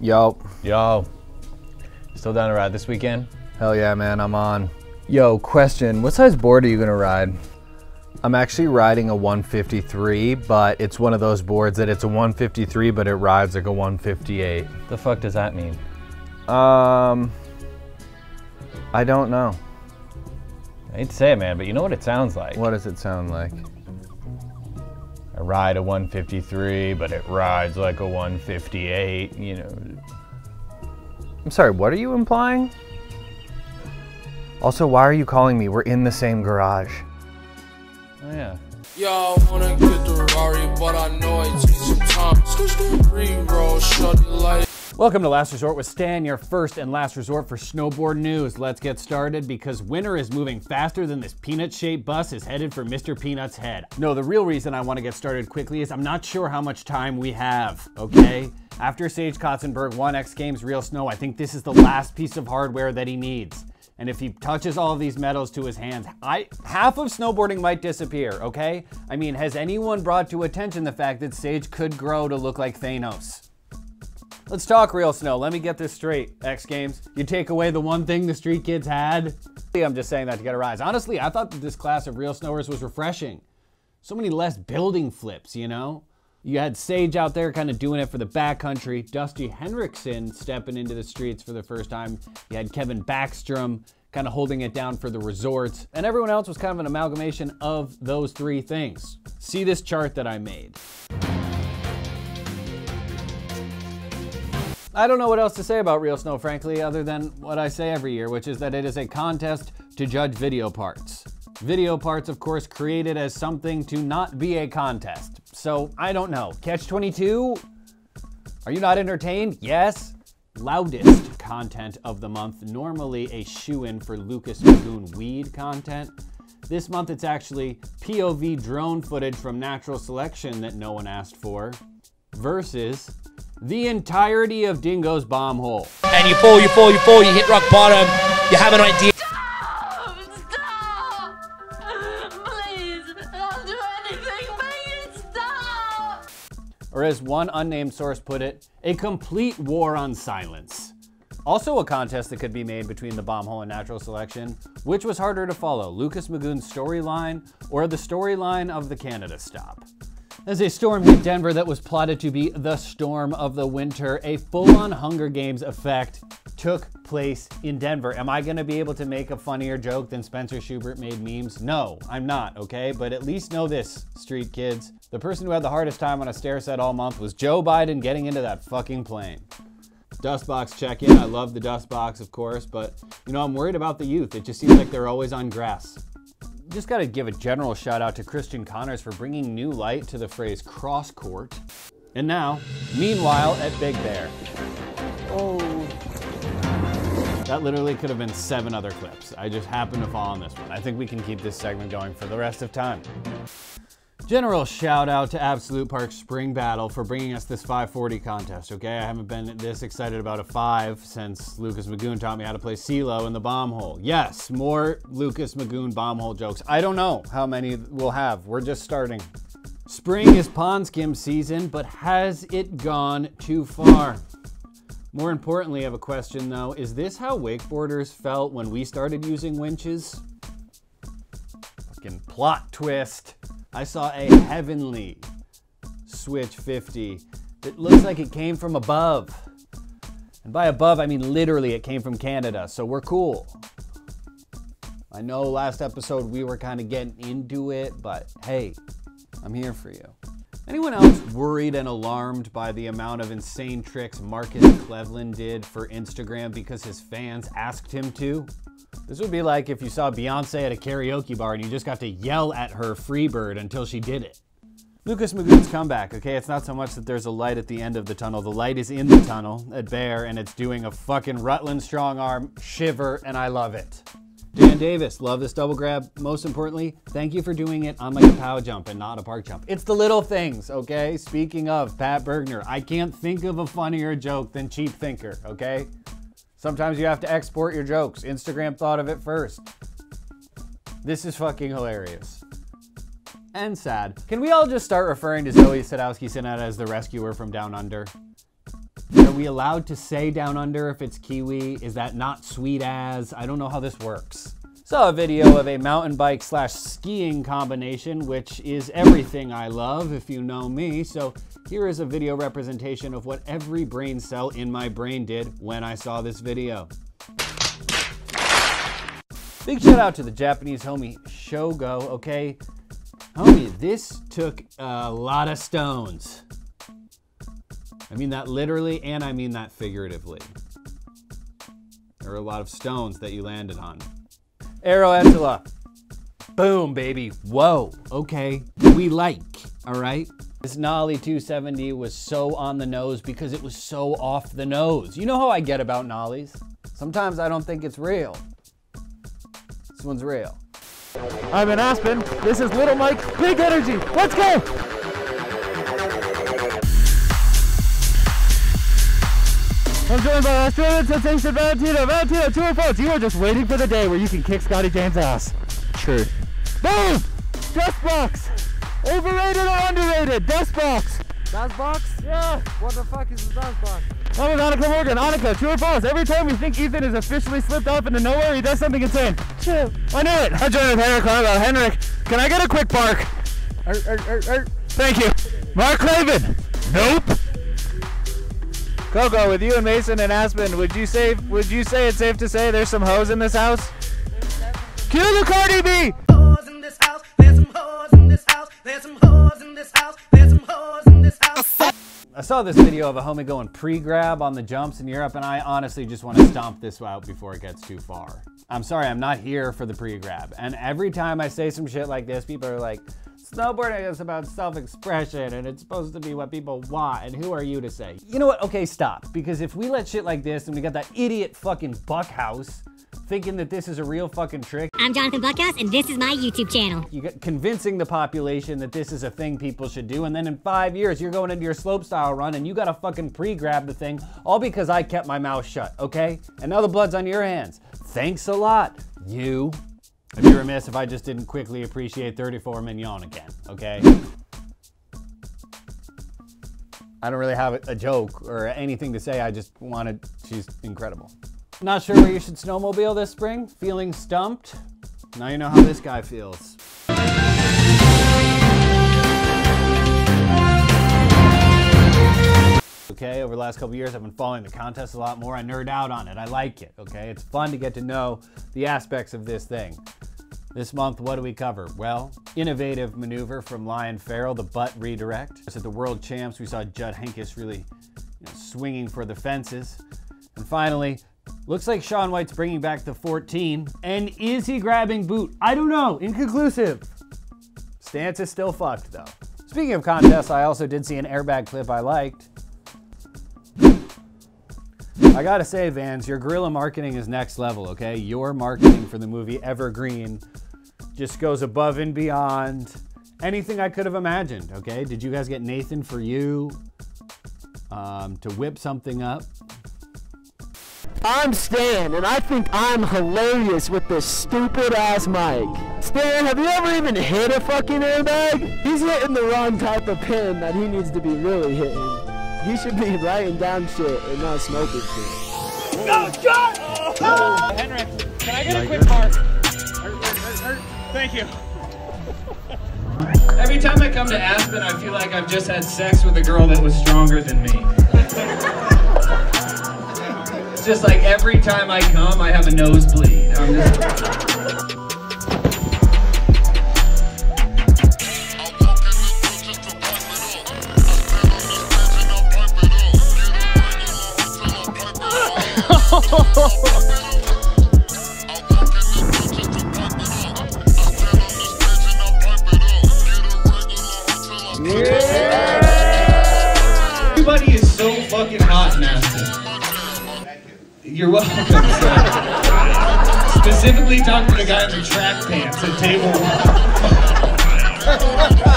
Yo. Yo. Still down to ride this weekend? Hell yeah, man, I'm on. Yo, question. What size board are you gonna ride? I'm actually riding a 153, but it's one of those boards that it's a 153, but it rides like a 158. The fuck does that mean? Um, I don't know. I hate to say it, man, but you know what it sounds like? What does it sound like? I ride a 153, but it rides like a 158, you know. I'm sorry, what are you implying? Also, why are you calling me? We're in the same garage. Oh, yeah. Y'all wanna get the Rari, but I know it takes some time. Re-roll, shut the light. Welcome to Last Resort with Stan, your first and last resort for snowboard news. Let's get started because winter is moving faster than this peanut-shaped bus is headed for Mr. Peanut's head. No, the real reason I want to get started quickly is I'm not sure how much time we have, okay? After Sage Kotsenburg won X Games Real Snow, I think this is the last piece of hardware that he needs. And if he touches all of these medals to his hands, I half of snowboarding might disappear, okay? I mean, has anyone brought to attention the fact that Sage could grow to look like Thanos? Let's talk real snow. Let me get this straight, X Games. You take away the one thing the street kids had? I'm just saying that to get a rise. Honestly, I thought that this class of real snowers was refreshing. So many less building flips, you know? You had Sage out there kind of doing it for the backcountry. Dusty Henricksen stepping into the streets for the first time. You had Kevin Backstrom kind of holding it down for the resorts. And everyone else was kind of an amalgamation of those three things. See this chart that I made. I don't know what else to say about Real Snow, frankly, other than what I say every year, which is that it is a contest to judge video parts. Video parts, of course, created as something to not be a contest. So, I don't know. Catch 22? Are you not entertained? Yes. Loudest content of the month, normally a shoe in for Lucas Magoon weed content. This month it's actually POV drone footage from natural selection that no one asked for, versus the entirety of Dingo's bomb hole. and you fall, you fall, you fall, you hit rock bottom, you have an idea. Stop! Stop! Please, I'll do anything. Make it stop! or as one unnamed source put it, a complete war on silence. Also, a contest that could be made between the bomb hole and natural selection, which was harder to follow, Lucas Magoon's storyline or the storyline of the Canada stop. As a storm hit Denver that was plotted to be the storm of the winter, a full on Hunger Games effect took place in Denver. Am I going to be able to make a funnier joke than Spencer Schubert made memes? No, I'm not, okay? But at least know this, street kids. The person who had the hardest time on a stair set all month was Joe Biden getting into that fucking plane. Dustbox check in. I love the Dustbox, of course, but you know, I'm worried about the youth. It just seems like they're always on grass. Just got to give a general shout out to Christian Connors for bringing new light to the phrase cross court. And now, meanwhile at Big Bear. Oh. That literally could have been seven other clips. I just happened to fall on this one. I think we can keep this segment going for the rest of time. General shout out to Absolut Park Spring Battle for bringing us this 540 contest, okay? I haven't been this excited about a 5 since Lucas Magoon taught me how to play CeeLo in the bomb hole. Yes, more Lucas Magoon bomb hole jokes. I don't know how many we'll have. We're just starting. Spring is pond skim season, but has it gone too far? More importantly, I have a question though. Is this how wakeboarders felt when we started using winches? Fucking plot twist. I saw a heavenly Switch 50 that looks like it came from above. And by above, I mean literally it came from Canada, so we're cool. I know last episode we were kind of getting into it, but hey, I'm here for you. Anyone else worried and alarmed by the amount of insane tricks Marcus Kleveland did for Instagram because his fans asked him to? This would be like if you saw Beyonce at a karaoke bar and you just got to yell at her Freebird until she did it. Lucas Magoon's comeback, okay? It's not so much that there's a light at the end of the tunnel. The light is in the tunnel at Bear and it's doing a fucking Rutland strong arm shiver and I love it. Dan Davis, love this double grab. Most importantly, thank you for doing it on like a pow jump and not a park jump. It's the little things, okay? Speaking of Pat Burgener, I can't think of a funnier joke than Cheap Thinker, okay? Sometimes you have to export your jokes. Instagram thought of it first. This is fucking hilarious. And sad. Can we all just start referring to Zoi Sadowski Synnott as the rescuer from Down Under? Are we allowed to say down under if it's kiwi? Is that not sweet as? I don't know how this works. Saw a video of a mountain bike slash skiing combination, which is everything I love if you know me. So here is a video representation of what every brain cell in my brain did when I saw this video. Big shout out to the Japanese homie Shogo, okay? Homie, this took a lot of stones. I mean that literally and I mean that figuratively. There are a lot of stones that you landed on. Aero Attila. Boom, baby. Whoa. Okay. We like, all right? This Nollie 270 was so on the nose because it was so off the nose. You know how I get about Nollies? Sometimes I don't think it's real. This one's real. I'm in Aspen. This is Little Mike. Big energy. Let's go. I'm joined by Australian sensation Valentino. Valentino, true or false? You are just waiting for the day where you can kick Scotty James' ass. True. Boom! Dust box. Overrated or underrated? Dust box. Dust box? Yeah. What the fuck is the dust box? I'm with Annika Morgan. Annika, true or false? Every time we think Ethan is officially slipped off into nowhere, he does something insane. True. I knew it. I'm joined with Henrik Harlaut. Henrik, can I get a quick bark? Er, er, er, er. Thank you. Mark Craven. Nope. Coco, with you and Mason and Aspen, would you say would you say it's safe to say there's some hoes in this house? Cue the Cardi B. hoes in this house. There's some hoes in this house. There's some hoes in this house. There's some hoes in this house. I saw this video of a homie going pre-grab on the jumps in Europe, and I honestly just want to stomp this out before it gets too far. I'm sorry, I'm not here for the pre-grab. And every time I say some shit like this, people are like, snowboarding is about self-expression and it's supposed to be what people want, and who are you to say? You know what? Okay, stop. Because if we let shit like this and we got that idiot fucking Buckhouse thinking that this is a real fucking trick, I'm Jonathan Buckhouse, and this is my YouTube channel. you get convincing the population that this is a thing people should do, and then in five years you're going into your slope style run and you gotta fucking pre-grab the thing, all because I kept my mouth shut, okay? And now the blood's on your hands. Thanks a lot, you. I'd be remiss if I just didn't quickly appreciate 34 Mignon again, okay? I don't really have a- joke or anything to say, I just wanted, she's incredible. Not sure where you should snowmobile this spring? Feeling stumped? Now you know how this guy feels. Over the last couple years, I've been following the contest a lot more. I nerd out on it. I like it. Okay, it's fun to get to know the aspects of this thing. This month, what do we cover? Well, innovative maneuver from Lyon Farrell, the butt redirect. At the World Champs, we saw Judd Henkes really you know, swinging for the fences. And finally, looks like Shaun White's bringing back the 14. And is he grabbing boot? I don't know. Inconclusive. Stance is still fucked though. Speaking of contests, I also did see an airbag clip I liked. I gotta say, Vans, your guerrilla marketing is next level, okay? Your marketing for the movie Evergreen just goes above and beyond anything I could have imagined, okay? Did you guys get Nathan for you um, to whip something up? I'm Stan, and I think I'm hilarious with this stupid ass mic. Stan, have you ever even hit a fucking airbag? He's hitting the wrong type of pin that he needs to be really hitting. He should be writing down shit and not smoking shit. No, John. Oh, Henrik, can I get a quick mark? Thank you. Every time I come to Aspen, I feel like I've just had sex with a girl that was stronger than me. It's just like every time I come, I have a nosebleed. Fucking hot. You're welcome. Specifically talking to the guy in the track pants at table one.